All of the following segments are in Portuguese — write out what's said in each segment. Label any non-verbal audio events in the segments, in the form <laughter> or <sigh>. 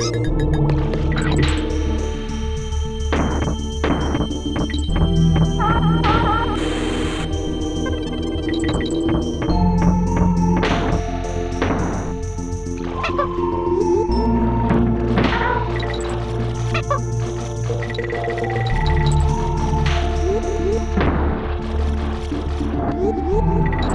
Woo! <laughs>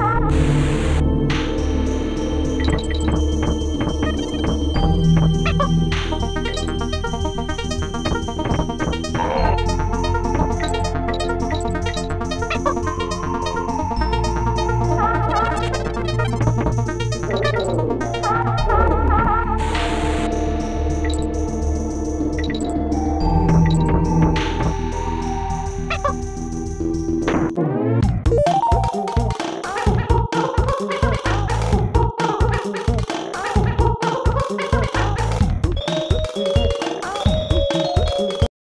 Bye.